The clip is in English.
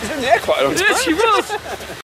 She's in the air quite a long time. Yeah, she was.